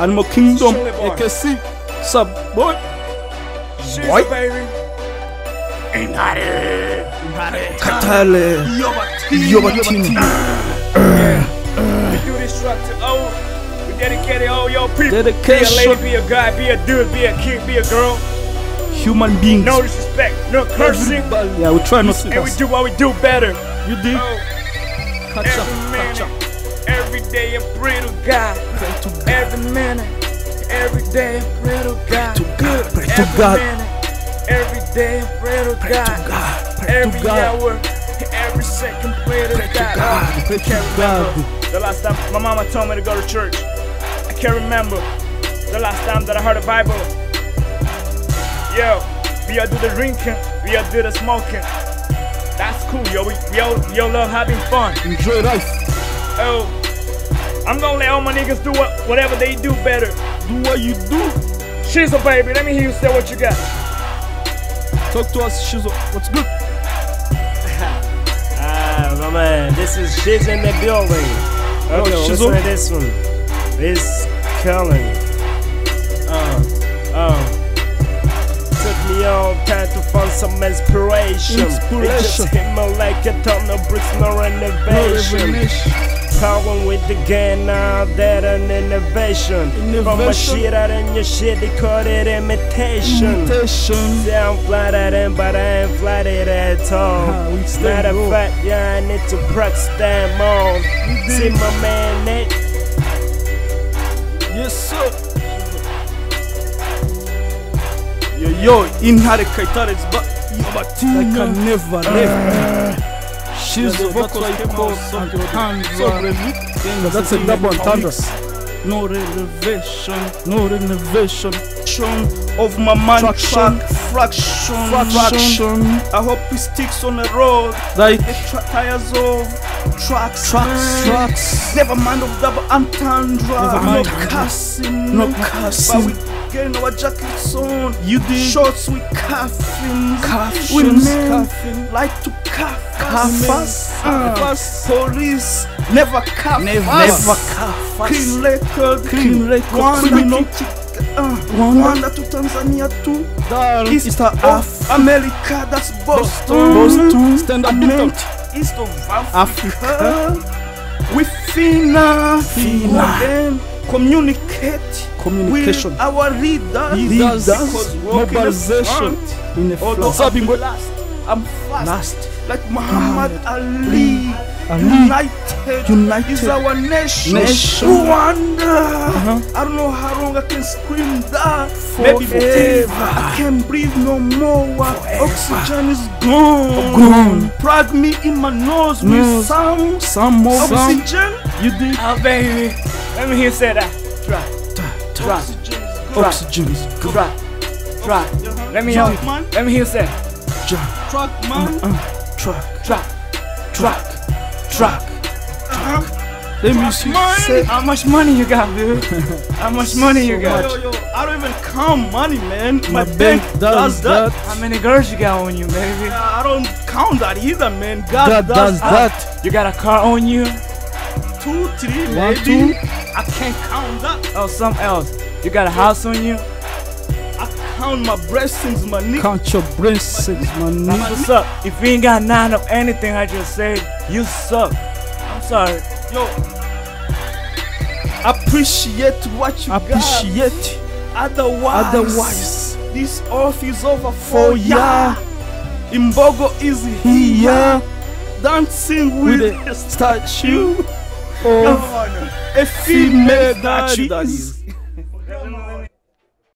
Animal Kingdom, Surely, boy. AKC, sub boy. She's Boy. a baby. Katale, Yobatini. We do this track to all. We dedicate it all your people. Dedication. Be a lady, be a guy, be a dude, be a kid, be a girl. Human beings. No disrespect, no cursing. Yeah, we try not to. And we do what we do better. You dig? Oh, Catch up, every catch up. Every day I pray to God. Pray to God. Every minute, every day I pray to God. to God, pray to every God. Minute, every day I pray to Pray God. to God. Pray every to God. hour, every second pray to Pray to God. God. Pray to Can't God. remember The last time my mama told me to go to church. I can't remember the last time that I heard a Bible. Yo, we all do the drinking, we all do the smoking. That's cool, yo. We, we, all, we all love having fun. Enjoy life. Oh, I'm gonna let all my niggas do what, whatever they do better. Do what you do. She's a baby. Let me hear you say what you got. Talk to us, Shizo. What's good? Ah, my man, this is Shiz in the building. Okay, Oh, listen to this one. This killing. Uh, uh. Took me all time to find some inspiration. inspiration. It just hit me like a ton of bricks, no No renovation. revelation. Power with the game now, that an innovation. From a Innovation. shit out in your shit, they call it imitation. Imitation. Yeah, I'm flattered in, but I ain't flattered at all. Ah, stay Matter of fact, yeah, I need to practice that more. See my man Nate, Yes, sir. Yo, yo, in Harry Kaitaris, but I can never, never. She's the vocal came So crazy. That's a double entendre. No renovation, no renovation. Of my mind Fraction. fraction, Fraction. I hope it sticks on the road. Like tires of tracks, Tracks, tracks. Never mind of double entendre. No cussing, No cussing. We getting our jackets on. You did. Shorts with coffins. Coffins, Women coffin. like to cuff us. us. Uh, Police never cuff Never, never cuff. Clean record. Clean record. Criminal. to, uh, Rwanda. To Tanzania too. East East of Af- America, that's Boston. Boston. Stand up, Amen. East of Africa. Africa. We finna, Finna. then communicate Communication. with our leaders. Leaders. Because Mobilization. front, In a. I'm last, I'm fast. Last. Like Muhammad Ali. Ali. United, United. is our nation. Nation. Rwanda. Uh-huh. I don't know how long I can scream that. Maybe Forever. forever. I can't breathe no more. Oxygen is gone. Gone. Plug me in my nose with some Some more. Some. oxygen. You did. Oh, baby. Let me hear you say that. Try, try, Oxygen is. Oxygen is good. try, try. Let me hear Truck you. Let me hear you say. Truck man. Truck. Try, try, try. Uh-huh. Let me see. Man. How much money you got, dude? How much money you Yo, got? yo, yo, I don't even count money, man. My My, bank does that. How many girls you got on you, baby? I don't count that either, man. God, God does does, that. that. You got a car on you? Two, three, One, maybe. two. I can't count that. Oh, something else. You got a house on you? I count my blessings, my nigga. Count your blessings, my That's what's up. If you ain't got none of anything I just said, you suck. I'm sorry. Yo, appreciate what you Appreciate. got. Otherwise, Otherwise, this off is over for for ya. ya. Imbogo is Here here, dancing with, with a a statue of of